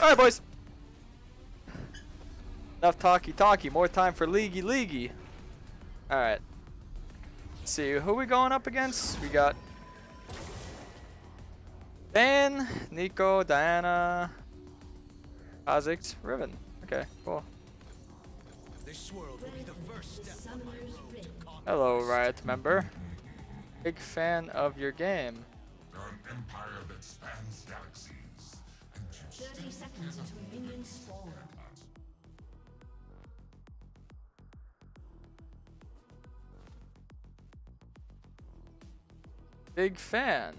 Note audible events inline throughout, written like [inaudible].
Alright, boys. Enough talky talky. More time for leaguey leaguey. Alright. See, who we going up against? We got Dan, Neeko, Diana, Kha'Zix, Riven. Okay, cool. Hello, Riot member. Big fan of your game. You're an empire that spans galaxies. And you 30 seconds until minions spawn. Big fan.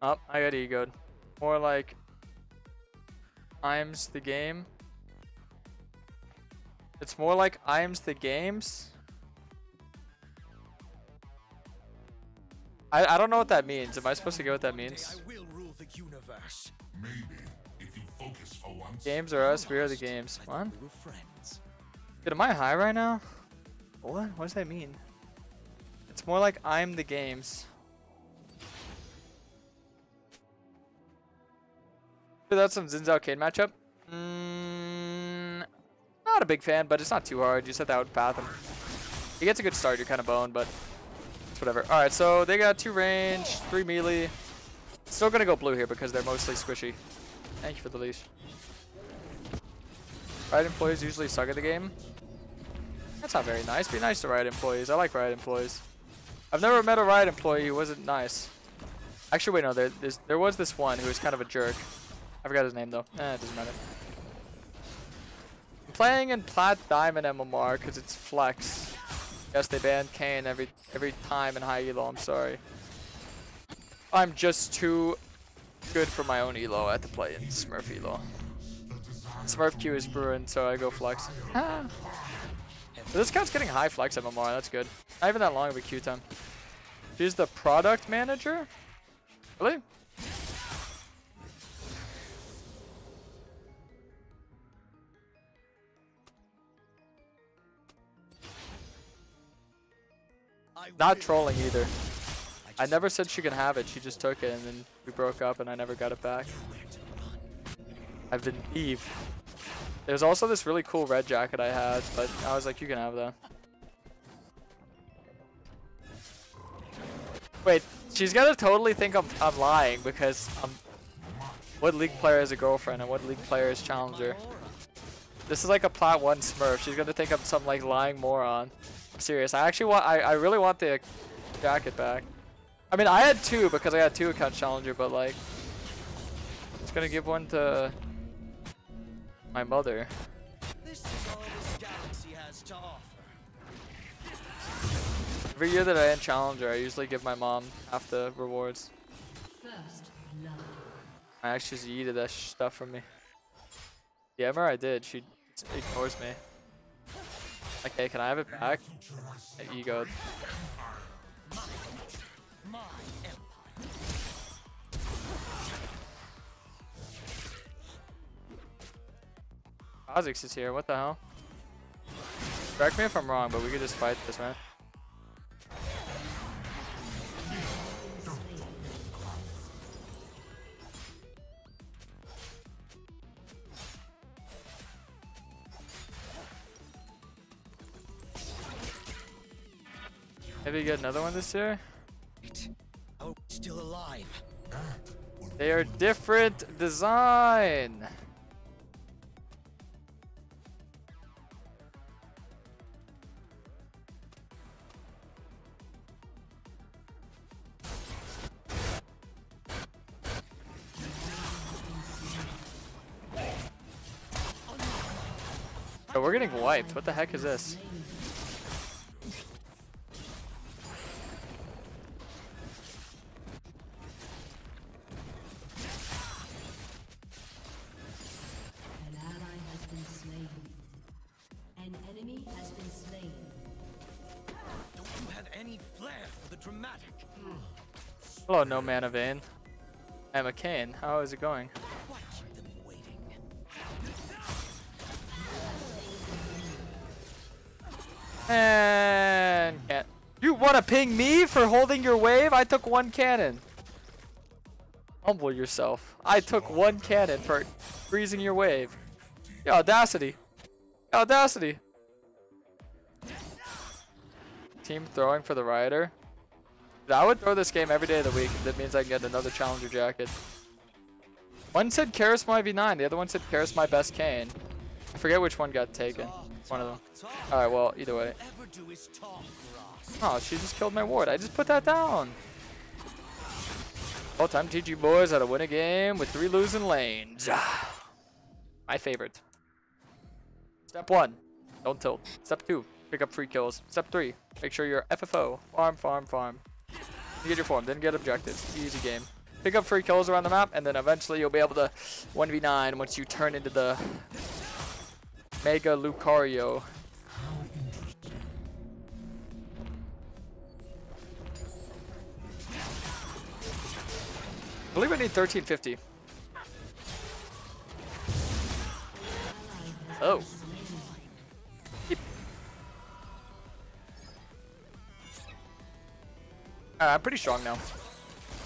Oh, I got egoed. More like Ims the game. It's more like Ims the games. I, I don't know what that means. Am I supposed to get what that means? I will rule the universe. maybe if you focus for once. Games are us, we are the games. I What? thought we. Dude, am I high right now? What? What does that mean? It's more like I'm the games. Dude, that's some Zin's Arcade matchup. Mm, not a big fan, but it's not too hard. You set that to outpath him. He gets a good start, you're kind of boned, but it's whatever. Alright, so they got two range, three melee. Still gonna go blue here because they're mostly squishy. Thank you for the leash. Riot employees usually suck at the game. That's not very nice. Be nice to Riot employees. I like Riot employees. I've never met a Riot employee who wasn't nice. Actually, wait, no. There, there was this one who was kind of a jerk. I forgot his name, though. Eh, it doesn't matter. I'm playing in Plat Diamond MMR because it's flex. Yes, they banned Kayn every every time in high elo. I'm sorry. I'm just too good for my own elo. I have to play in Smurf elo. Smurf Q is ruined, so I go flex. [laughs] This guy's getting high flex MMR, that's good. Not even that long of a queue time. She's the product manager? Really? Not trolling either. I never said she could have it, she just took it and then we broke up and I never got it back. I've been Eve. There's also this really cool red jacket I had, but I was like, you can have that. Wait, she's gonna totally think I'm, I'm lying because I'm. What league player is a girlfriend and what league player is challenger? This is like a plat one smurf. She's gonna think I'm some like lying moron. I'm serious. I actually want. I, I really want the jacket back. I mean, I had two because I had two account challenger, but like, it's gonna give one to my mother. This is all this galaxy has to offer. Every year that I end challenger, I usually give my mom half the rewards. I actually just yeeted that stuff from me. Yeah, I I did. She ignores me. Okay, can I have it back? My. Kha'Zix is here. What the hell? Correct me if I'm wrong, but we could just fight this, man. Get another one this year? How oh, are still alive? They are different design. Yo, we're getting wiped. What the heck is this? Dramatic? Hello, no man of vein. I'm a Kayn. How is it going? And. You want to ping me for holding your wave? I took one cannon. Humble yourself. I took one cannon for freezing your wave. The audacity. The audacity. Team throwing for the Rioter. I would throw this game every day of the week. That means I can get another Challenger jacket. One said Karasmai V9. The other one said Karasmai best Kayn. I forget which one got taken. One of them. Alright, well, either way. Oh, she just killed my ward. I just put that down. All time TG boys how to win a game with three losing lanes. [sighs] my favorite. Step one, don't tilt. Step two, pick up free kills. Step three, make sure you're FFO. Farm, farm, farm. You get your form, then get objectives. Easy game. Pick up free kills around the map, and then eventually you'll be able to 1v9 once you turn into the Mega Lucario. I believe I need 1350. Oh. Uh, I'm pretty strong now.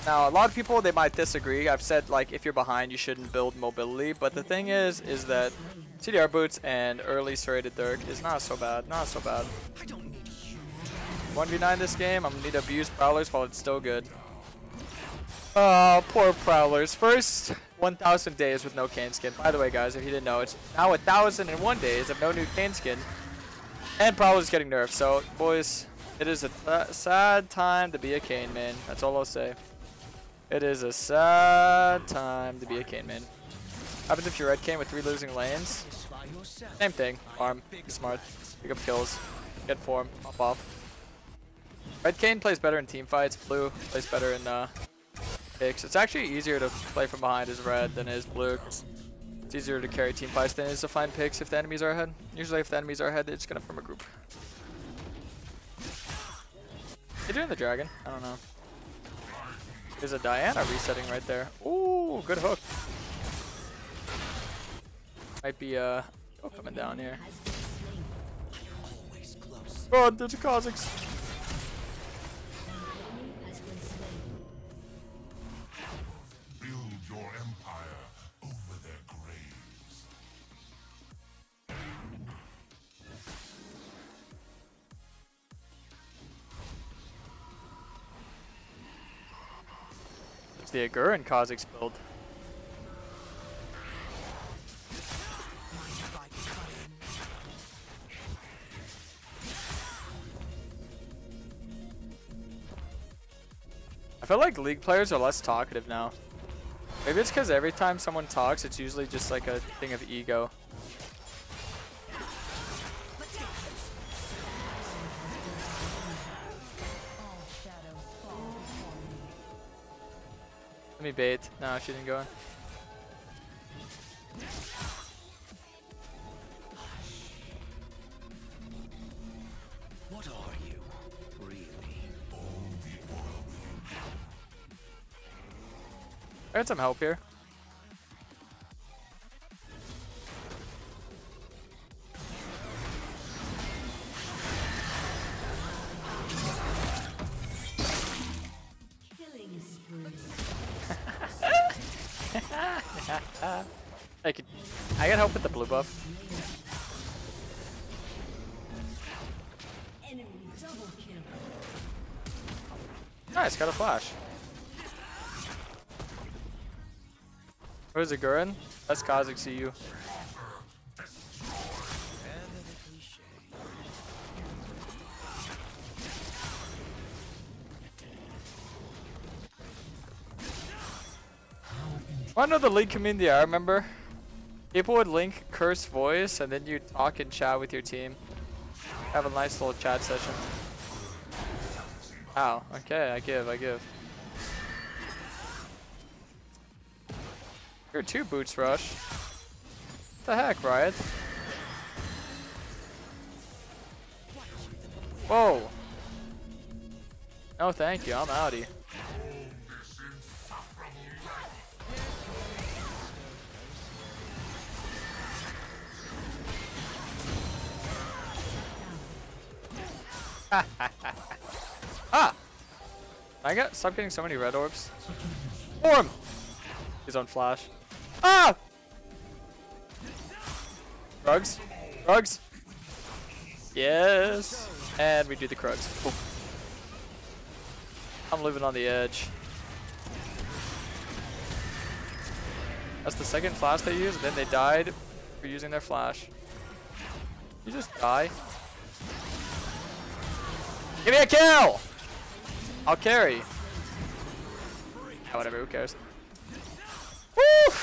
Now, a lot of people, they might disagree. I've said, like, if you're behind, you shouldn't build mobility. But the thing is, is that CDR boots and early serrated Dirk is not so bad. Not so bad. I don't need you. 1v9 this game, I'm gonna need to abuse Prowlers while it's still good. Oh, poor Prowlers. First 1,000 days with no Kayn skin. By the way, guys, if you didn't know, it's now 1,001 days of no new Kayn skin. And Prowler's getting nerfed. So, boys, it is a sad time to be a Kayn man. That's all I'll say. It is a sad time to be a Kayn man. Happens if you're red Kayn with three losing lanes. Same thing. Farm. Be smart. Pick up kills. Get form. Pop off. Red Kayn plays better in team fights. Blue plays better in uh, picks. It's actually easier to play from behind as red than as blue. It's easier to carry team fights than it is to find picks if the enemies are ahead. Usually if the enemies are ahead, they're just gonna form a group. They doing the dragon? I don't know. There's a Diana resetting right there. Ooh, good hook. Might be uh oh, coming down here. Oh, there's a Kha'Zix. Agur and Kha'Zix build. I feel like League players are less talkative now. Maybe it's because every time someone talks, it's usually just like a thing of ego. Let me bait. No, she didn't go in. What are you, really? I got some help here. Buff. Nice, got a flash. Where's the Gurren? That's Kha'Zix the cliche. Wanna know the league community I remember? People would link curse voice and then you talk and chat with your team. Have a nice little chat session. Wow, okay, I give, I give. You're two boots rush. What the heck, Riot? Whoa! No, thank you, I'm outie. Ah! I got stop getting so many red orbs. Form! He's on flash. Ah! Rugs? Rugs? Yes. And we do the Krugs. I'm living on the edge. That's the second flash they used, and then they died for using their flash. You just die. Give me a kill! I'll carry. Yeah, whatever, who cares? Woo!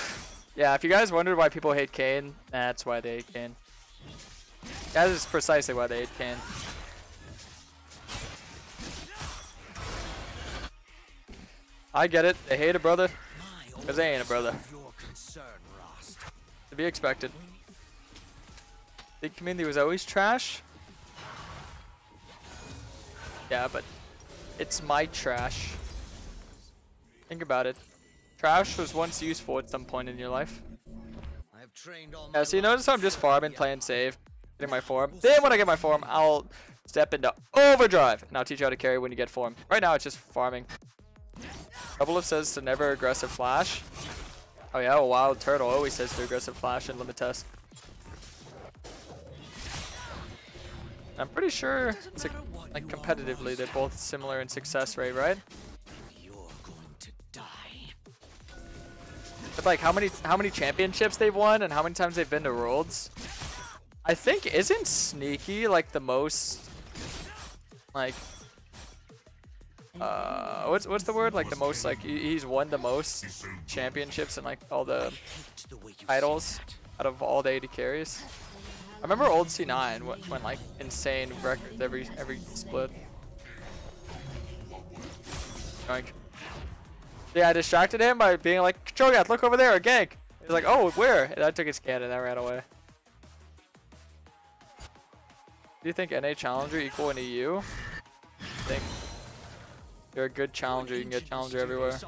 Yeah, if you guys wondered why people hate Kayn, that's why they hate Kayn. That is precisely why they hate Kayn. I get it. They hate a brother. Because they ain't a brother. To be expected. The community was always trash. Yeah, but it's my trash. Think about it. Trash was once useful at some point in your life. I have trained all Yeah, so you notice I'm just farming, playing safe, getting my form. Then when I get my form, I'll step into overdrive, and I'll teach you how to carry when you get form. Right now, it's just farming. Doublelift says to never aggressive flash. Oh yeah, a WildTurtle always says to aggressive flash and limit test. I'm pretty sure, a, like competitively, they're both similar in success rate, right? But like how many how many championships they've won and how many times they've been to worlds. I think isn't sneaky like the most like uh what's what's the word like the most like he's won the most championships and like all the titles out of all the 80 carries. I remember old C9 went, like insane records every every split. Yoink. Yeah, I distracted him by being like, Cho'Gath, look over there, a gank. He's like, oh, where? And I took his cannon and I ran away. Do you think NA Challenger equal in EU? I think you're a good challenger, you can get challenger everywhere.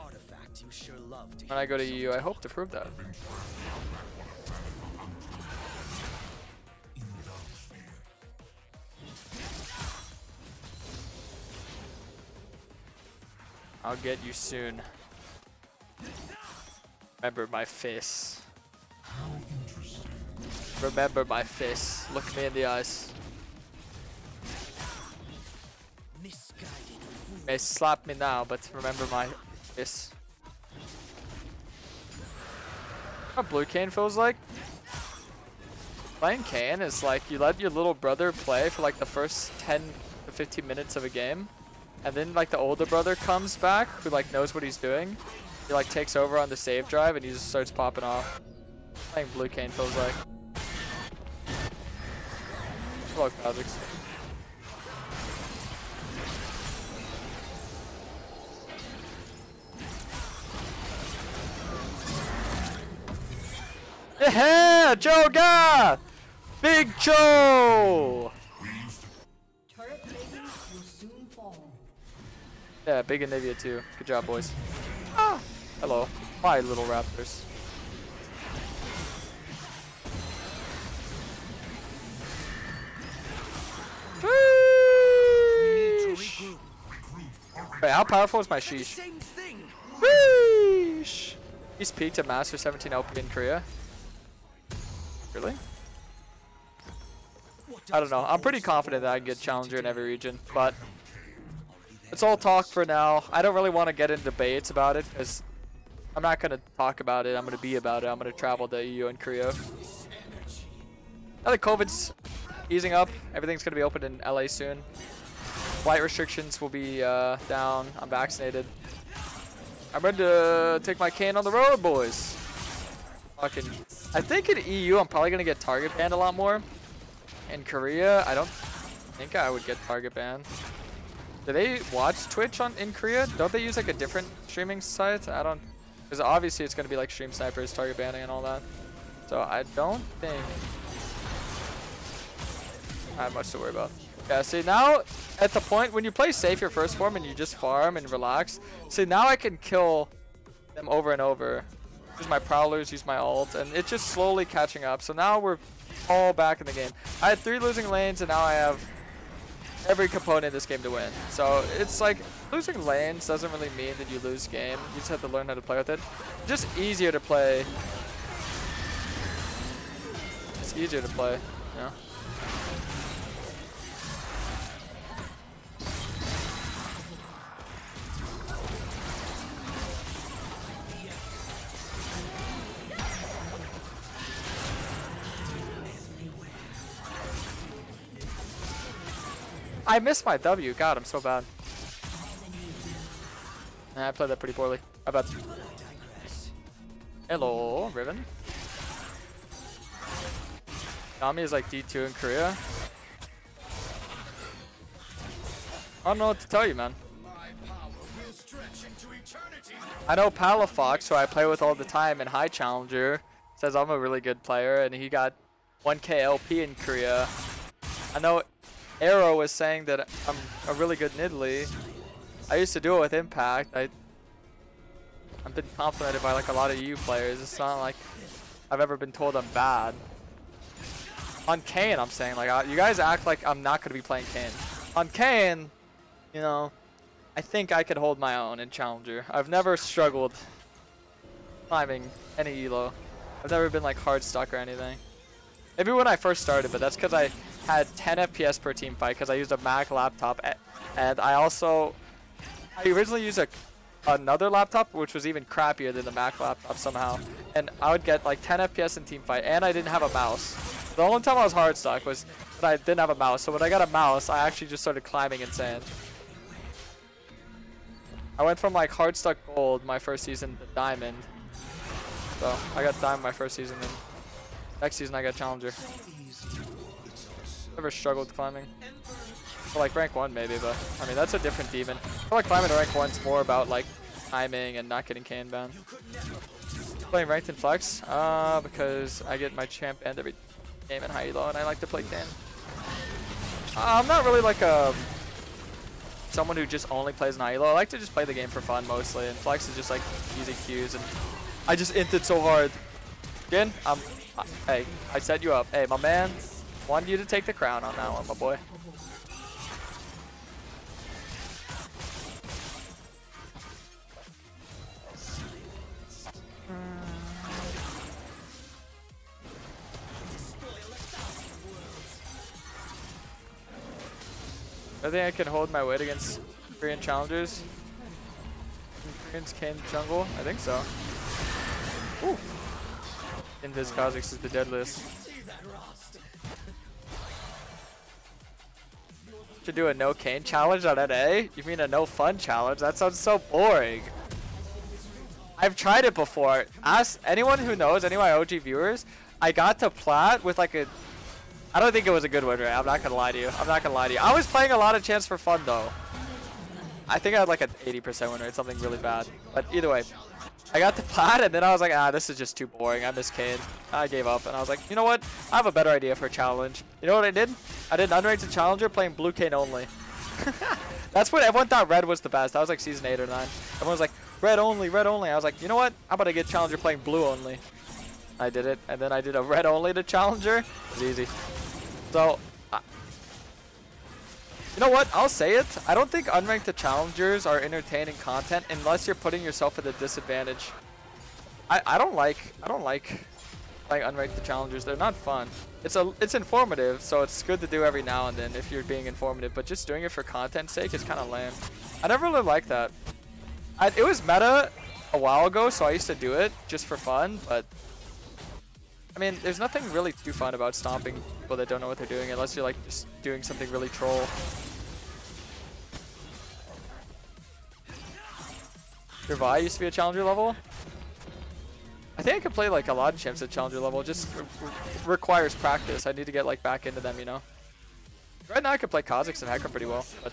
When I go to EU, I hope to prove that. I'll get you soon. Remember my face. Remember my face. Look me in the eyes. may slap me now, but remember my face. What Blue Kayn feels like? Playing Kayn is like you let your little brother play for like the first 10 to 15 minutes of a game, and then like the older brother comes back who like knows what he's doing. He like takes over on the save drive and he just starts popping off. Playing Blue Kayn feels like. Hello, Kha'Zix. Yeah, Joe Ga! Big Joe! Yeah, big Anivia too. Good job, boys. Ah, hello. My little raptors. Sheesh. Wait, how powerful is my sheesh? Sheesh. He's peaked at Master 17 LP in Korea. Really? I don't know. I'm pretty confident that I can get Challenger in every region, but it's all talk for now. I don't really want to get into debates about it because I'm not going to talk about it. I'm going to be about it. I'm going to travel to EU and Korea. Now that COVID's easing up, everything's going to be open in LA soon. Flight restrictions will be uh, down. I'm vaccinated. I'm ready to take my Kayn on the road, boys. Fucking, I think in EU I'm probably gonna get target banned a lot more. In Korea, I don't think I would get target banned. Do they watch Twitch on in Korea? Don't they use like a different streaming site? I don't, because obviously it's gonna be like stream snipers, target banning, and all that. So I don't think I have much to worry about. Yeah, see now at the point when you play safe your first form and you just farm and relax. See now I can kill them over and over. Use my prowlers, use my ult, and it's just slowly catching up. So now we're all back in the game. I had three losing lanes and now I have every component in this game to win. So it's like losing lanes doesn't really mean that you lose game. You just have to learn how to play with it. Just easier to play. It's easier to play, I missed my W. God, I'm so bad. Nah, I played that pretty poorly. I bet. Hello, Riven. Nami is like D2 in Korea. I don't know what to tell you, man. I know Palafox, who I play with all the time in High Challenger, says I'm a really good player, and he got 1k LP in Korea. I know Arrow was saying that I'm a really good Nidalee. I used to do it with Impact. I, I've been complimented by like a lot of EU players. It's not like I've ever been told I'm bad. On Kayn, I'm saying like uh, you guys act like I'm not gonna be playing Kayn. On Kayn, you know, I think I could hold my own in Challenger. I've never struggled climbing any elo. I've never been like hard stuck or anything. Maybe when I first started, but that's because I had 10 FPS per team fight because I used a Mac laptop and I also I originally used a another laptop which was even crappier than the Mac laptop somehow and I would get like 10 FPS in team fight and I didn't have a mouse. The only time I was hard stuck was when I didn't have a mouse. So when I got a mouse, I actually just started climbing in sand. I went from like hard stuck gold my first season to diamond. So I got diamond my first season and next season I got challenger. Never struggled climbing. Like rank one maybe, but I mean that's a different demon. I like climbing to rank one's more about like timing and not getting Kayn banned. Playing ranked in flex, uh, because I get my champ banned every game in high elo and I like to play Kayn. Uh, I'm not really like a someone who just only plays high elo. I like to just play the game for fun mostly, and flex is just like easy cues. And I just inted so hard. Again, um, I, hey, I set you up. Hey, my man, wanted you to take the crown on that one, my boy. Hmm. I think I can hold my weight against Korean challengers. Koreans came jungle? I think so. Ooh. Invis Kha'Zix is the deadliest. Should do a no Kayn challenge on NA? You mean a no fun challenge? That sounds so boring. I've tried it before. Ask anyone who knows, any of my OG viewers, I got to plat with like a I don't think it was a good win rate. I'm not gonna lie to you. I'm not gonna lie to you. I was playing a lot of chance for fun though. I think I had like an 80% win rate, something really bad. But either way, I got the plat and then I was like, ah, this is just too boring. I miss Kayn. I gave up and I was like, you know what? I have a better idea for a challenge. You know what I did? I did an unrated challenger playing blue Kayn only. [laughs] That's what everyone thought red was the best. That was like season 8 or 9. Everyone was like, red only, red only. I was like, you know what? I'm about to get challenger playing blue only? I did it, and then I did a red only to challenger. It was easy. So, you know what? I'll say it. I don't think unranked challengers are entertaining content unless you're putting yourself at a disadvantage. I, I don't like I don't like like unranked challengers. They're not fun. It's a it's informative, so it's good to do every now and then if you're being informative. But just doing it for content's sake is kind of lame. I never really liked that. I, it was meta a while ago, so I used to do it just for fun. But I mean, there's nothing really too fun about stomping people that don't know what they're doing unless you're like just doing something really troll. Your used to be a challenger level? I think I could play like a lot of champs at challenger level. Just re requires practice. I need to get like back into them, you know. Right now I could play Kha'Zix and Hecarim pretty well, but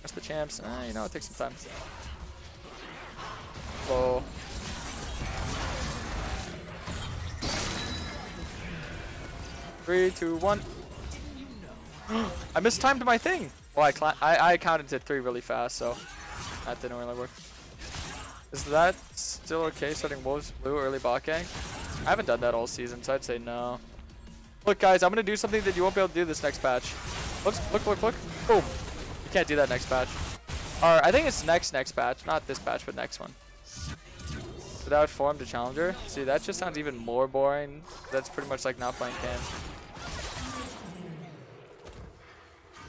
just the champs, eh, you know, it takes some time. Oh. Three, two, one. [gasps] I mistimed my thing. Well, I, I I counted to three really fast, so that didn't really work. Is that still okay starting Wolves Blue early bot gang? I haven't done that all season, so I'd say no. Look guys, I'm gonna do something that you won't be able to do this next patch. Look, look, look, look. Boom. You can't do that next patch. Or I think it's next next patch, not this patch, but next one. Without form to challenger. See, that just sounds even more boring. That's pretty much like not playing can.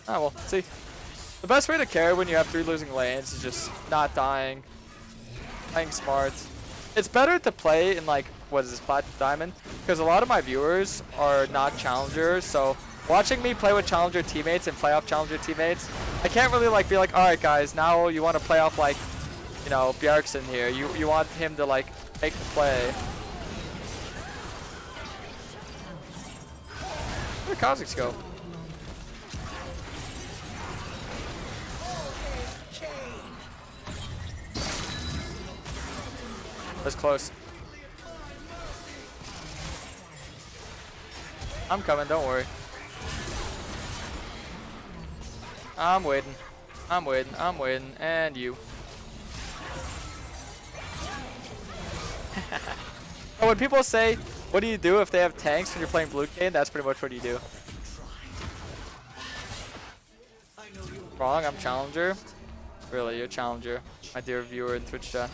Ah well, see. The best way to carry when you have three losing lanes is just not dying, playing smart. It's better to play in like what is this plat diamond because a lot of my viewers are not challengers, so watching me play with challenger teammates and play off challenger teammates, I can't really like be like, all right guys, now you want to play off like, you know, Bjergsen here. You you want him to like make the play. Where did Kha'Zix go? That's close. I'm coming, don't worry. I'm waiting. I'm waiting. I'm waiting. And you. [laughs] when people say, what do you do if they have tanks when you're playing blue Kayn? That's pretty much what you do. Wrong, I'm challenger. Really, you're challenger. My dear viewer in Twitch chat.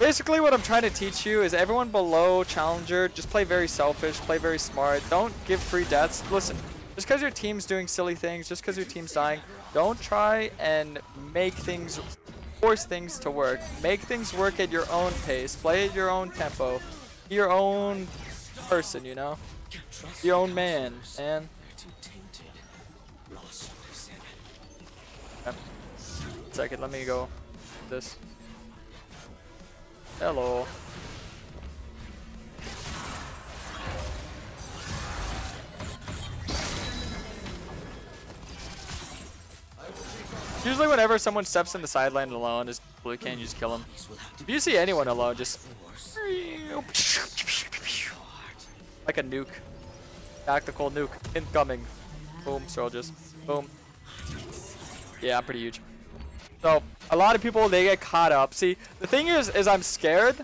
Basically what I'm trying to teach you is everyone below Challenger, just play very selfish, play very smart. Don't give free deaths. Listen, just because your team's doing silly things, just because your team's dying, don't try and make things, force things to work. Make things work at your own pace. Play at your own tempo. Be your own person, you know? Your own man, man. Yep. Second, let me go this. Hello. Usually whenever someone steps in the sideline alone, is blue can you just kill him. If you see anyone alone, just like a nuke. Tactical nuke incoming. Boom, soldiers. Boom. Yeah, pretty huge. So a lot of people they get caught up. See, the thing is, is I'm scared.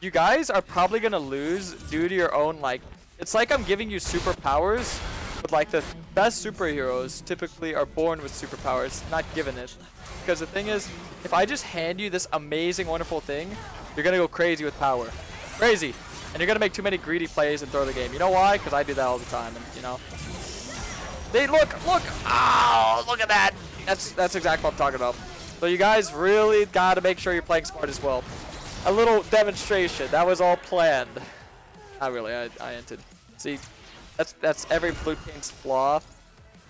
You guys are probably gonna lose due to your own like. It's like I'm giving you superpowers, but like the best superheroes typically are born with superpowers, not given it. Because the thing is, if I just hand you this amazing, wonderful thing, you're gonna go crazy with power, crazy, and you're gonna make too many greedy plays and throw the game. You know why? Because I do that all the time, and you know. They look, look, oh, look at that. That's that's exactly what I'm talking about. So you guys really got to make sure you're playing smart as well. A little demonstration. That was all planned. Not really. I, I entered. See, that's that's every blue team's flaw.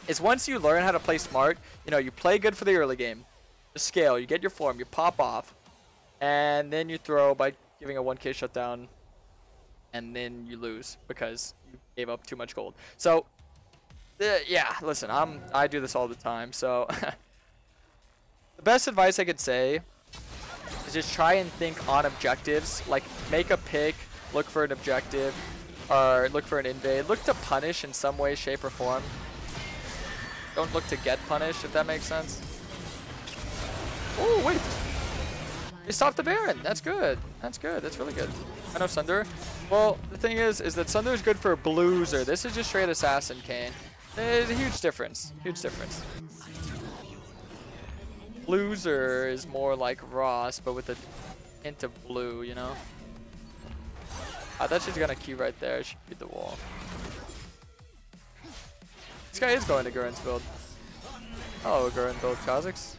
Is once you learn how to play smart, you know, you play good for the early game. The scale, you get your form, you pop off, and then you throw by giving a 1k shutdown, and then you lose because you gave up too much gold. So, uh, yeah, listen, I'm I do this all the time, so [laughs] The best advice I could say is just try and think on objectives. Like, make a pick, look for an objective, or look for an invade. Look to punish in some way, shape, or form. Don't look to get punished, if that makes sense. Oh, wait. You stopped the Baron. That's good. That's good. That's really good. I know Sunder. Well, the thing is, is that Sunder is good for Blueser. This is just straight Assassin Kayn. There's a huge difference. Huge difference. Loser is more like Rhaast, but with a hint of blue, you know? Ah, I thought she's gonna queue right there. She beat the wall. This guy is going to Gurren's build. Oh, Gurren build Kha'Zix.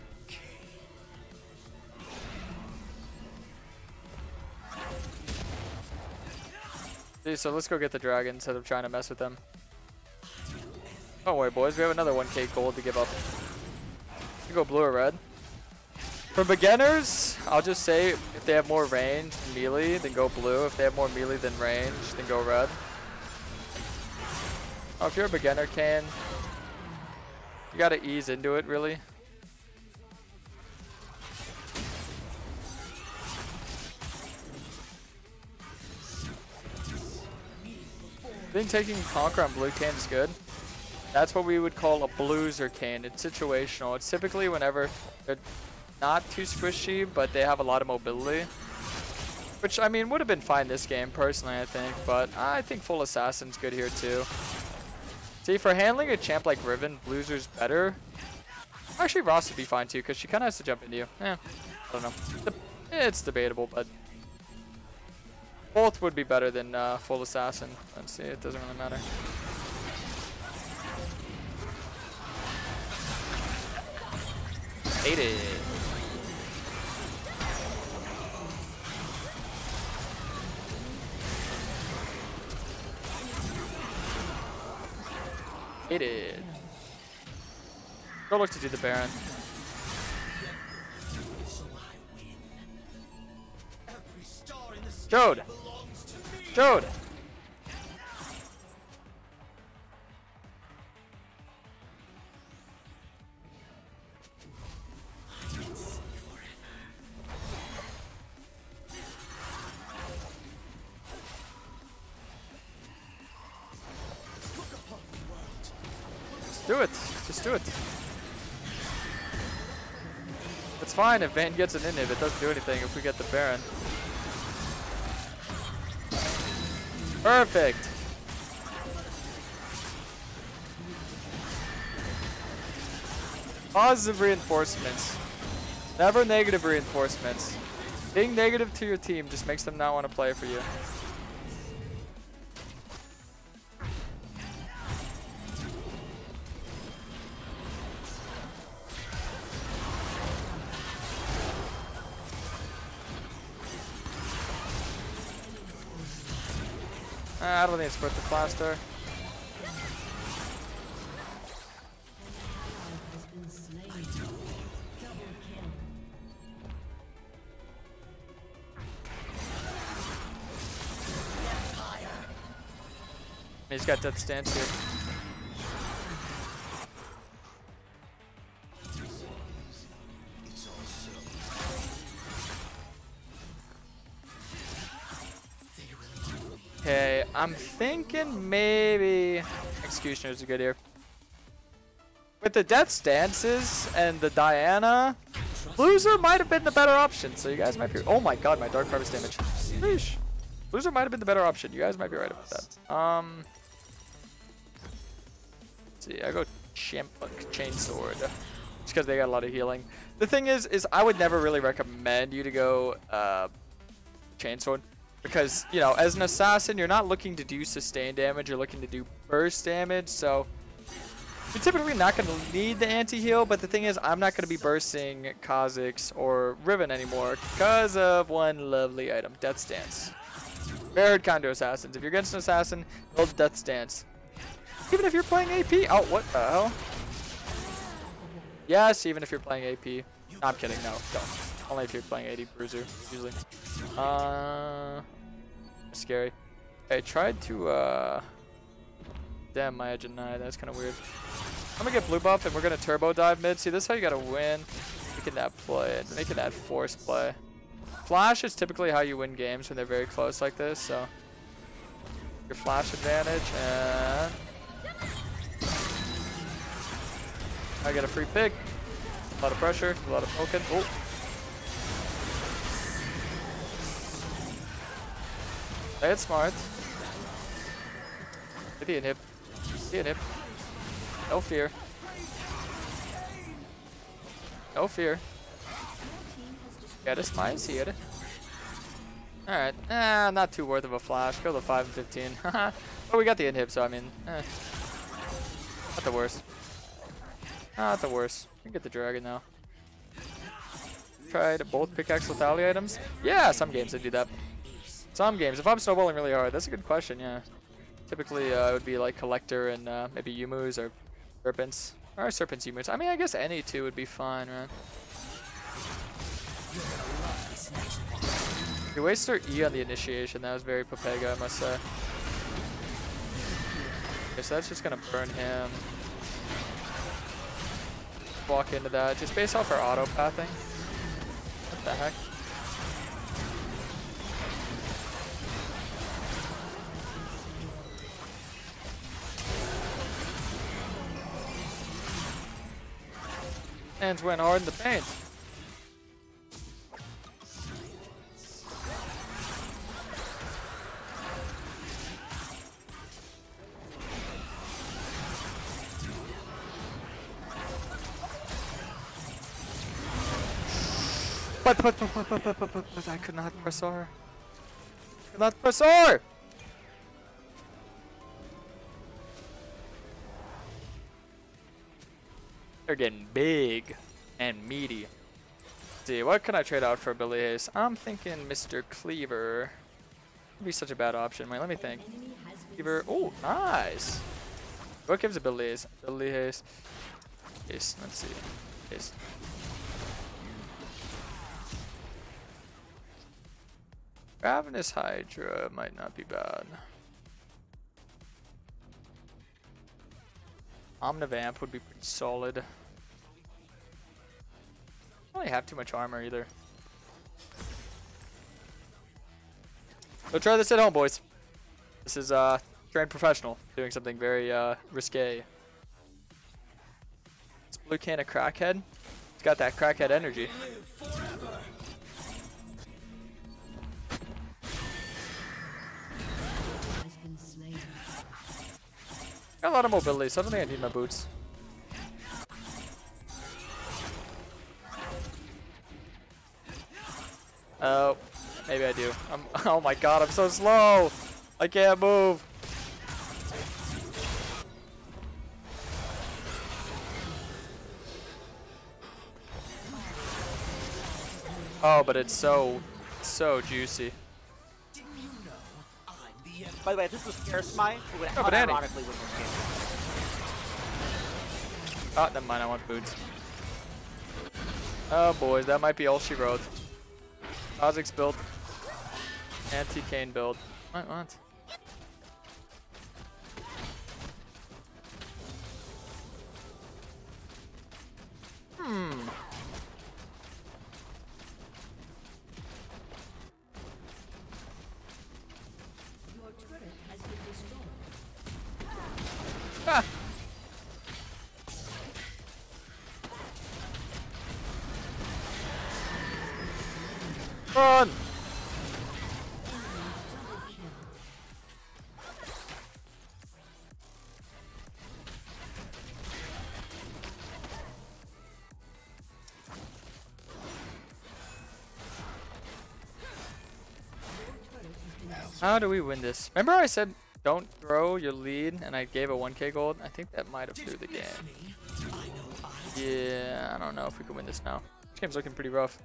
so let's go get the dragon instead of trying to mess with them. Don't worry, boys. We have another 1k gold to give up. You go blue or red. For beginners, I'll just say if they have more range melee, then go blue. If they have more melee than range, then go red. Oh, if you're a beginner, can you gotta ease into it, really. I think taking Conquer on blue can is good. That's what we would call a blueser Kayn. It's situational. It's typically whenever not too squishy, but they have a lot of mobility. Which, I mean, would have been fine this game, personally, I think. But I think full assassin's good here, too. See, for handling a champ like Riven, Blueser's better. Actually, Rhaast would be fine too, because she kind of has to jump into you. Eh, I don't know. It's debatable, but both would be better than uh, full assassin. Let's see, it doesn't really matter. Ate it. It is. Go look to do the Baron. Jode! Jode! It's fine if Vayne gets an inhib. It doesn't do anything if we get the Baron. Perfect. Positive reinforcements. Never negative reinforcements. Being negative to your team just makes them not want to play for you. It's worth the. Double kill. He's got that stance here. I'm thinking maybe Executioner's a good here. With the Death's Dances and the Diana, Loser might have been the better option, so you guys might be- Oh my god, my Dark Harvest damage. Sheesh. Loser might have been the better option. You guys might be right about that. Um, see, I go Champ Sword. Just because they got a lot of healing. The thing is, is I would never really recommend you to go uh, Chainsword. Because, you know, as an assassin, you're not looking to do sustain damage, you're looking to do burst damage, so you're typically not going to need the anti-heal, but the thing is, I'm not going to be bursting Kha'Zix or Riven anymore because of one lovely item, Death's Dance. Kind to assassins. If you're against an assassin, build Death's Dance. Even if you're playing AP. Oh, what the hell? Yes, even if you're playing AP. No, I'm kidding. No, don't. Only if you're playing AD Bruiser, usually. Uh, scary. I tried to, uh... Damn, my edge and. That's kind of weird. I'm gonna get blue buff and we're gonna turbo dive mid. See, this is how you gotta win. Making that play, making that force play. Flash is typically how you win games when they're very close like this, so. Your flash advantage and. I get a free pick. A lot of pressure, a lot of poking. Oh. It smart. Get the inhib. The inhib. No fear. No fear. Get us my here. Alright. Eh, not too worth of a flash. Kill the 5 and 15. [laughs] but we got the inhib, so I mean, eh. Not the worst. Not the worst. We can get the dragon now. Try to both pickaxe lethality items? Yeah, some games I do that. Some games. If I'm snowballing really hard, that's a good question, yeah. Typically, uh, it would be like Collector and uh, maybe Youmuu's or Serpents. Or Serpents, Youmuu's. I mean, I guess any two would be fine, right? You waste her E on the initiation. That was very Papega, I must say. Okay, so that's just gonna burn him. Walk into that. Just based off our auto pathing. What the heck? hands went hard in the paint. But, but, but, but, but, but, but, but, I could not press R. I could not press R! They're getting big and meaty. Let's see, what can I trade out for Billy Hayes? I'm thinking Mr. Cleaver. Would be such a bad option. Wait, let me think. Cleaver. Oh, nice. What gives a Billy Hayes? Billy Hayes. Hayes. Let's see. Hayes. Ravenous Hydra might not be bad. Omnivamp would be pretty solid. I Don't have too much armor either. So try this at home, boys. This is uh trained professional doing something very uh risque. Is Blue Kayn of crackhead? It's got that crackhead energy. Got a lot of mobility, so I don't think I need my boots. Oh, maybe I do. I'm, [laughs] oh my god, I'm so slow! I can't move! Oh, but it's so, so juicy. By the way, if this was Smite, it would Oh, Annie. win this game. Oh, never mind, I want boots. Oh boys, that might be all she wrote. Kha'Zix build. Anti-Kayn build. What, what? Run! How do we win this? Remember I said don't throw your lead and I gave a 1k gold? I think that might have threw the game. Yeah, I don't know if we can win this now. This game's looking pretty rough.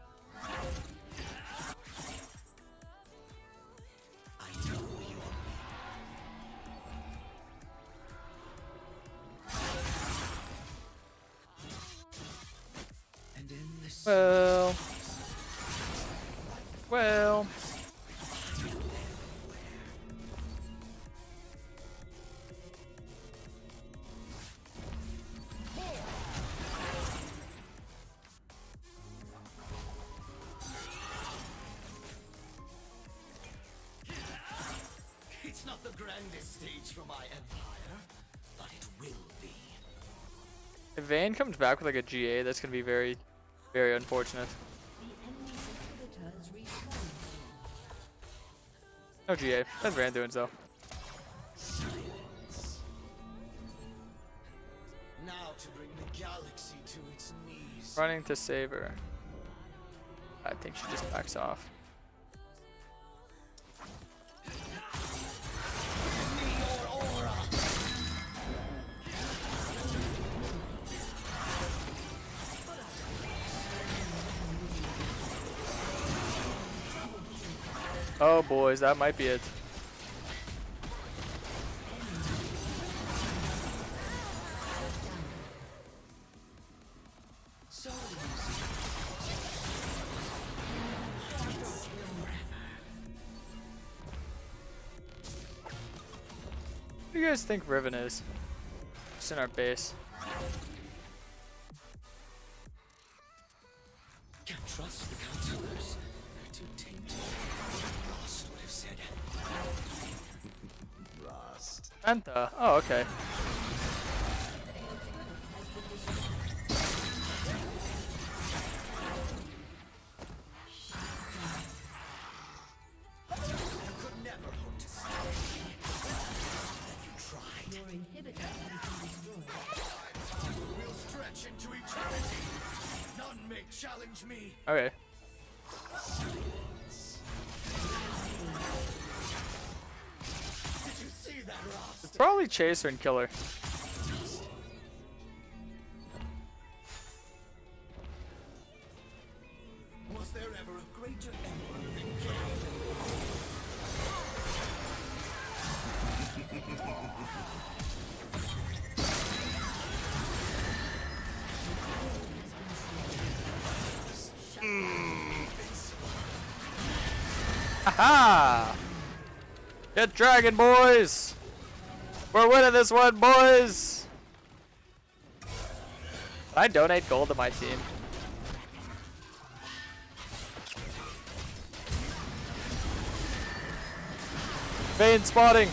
Grandest stage for my empire, but it will be. If Vayne comes back with like a GA, that's gonna be very, very unfortunate. The enemy's inhibitor is respawning. No GA. That's Vayne doing so. Silence. Now to bring the galaxy to its knees. Running to save her. I think she just backs off. Boys, that might be it. What do you guys think Riven is? Just in our base. uh, oh, okay. Chaser and Killer. Was there ever a greater emperor than Haha! Get dragon, boys! We're winning this one, boys! Can I donate gold to my team? Vayne spotting!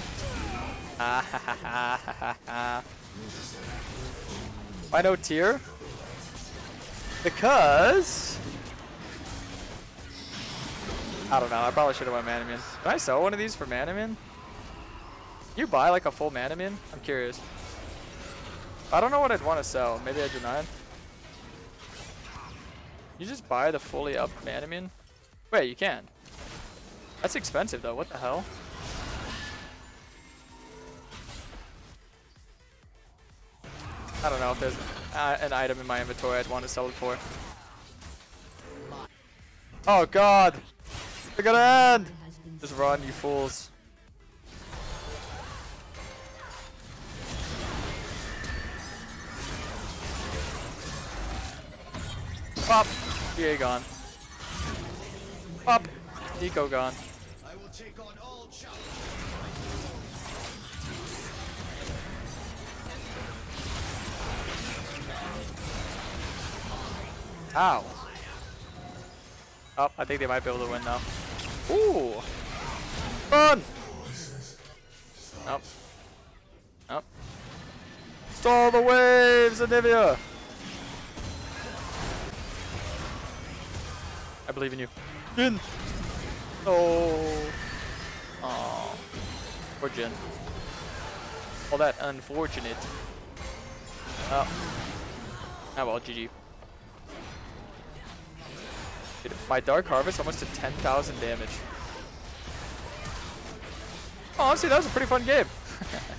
Why no tier? Because... I don't know. I probably should have went Manamune. Can I sell one of these for Manamune? You buy like a full Manamune? I'm curious. I don't know what I'd want to sell. Maybe Edge 9? You just buy the fully up Manamune? Wait, you can. That's expensive though. What the hell? I don't know if there's uh, an item in my inventory I'd want to sell it for. Oh god! They're gonna end! Just run, you fools. Pop! EA gone. Pop! Neeko gone. I will take on all challenge. Ow. Oh, I think they might be able to win now. Ooh! Run! Nope. Nope. Stall the waves, Anivia! I believe in you. Jhin! Oh. Oh. Poor Jhin. All that unfortunate. Oh. Ah well, GG. Dude, my Dark Harvest almost did 10,000 damage. Oh, honestly, that was a pretty fun game. [laughs]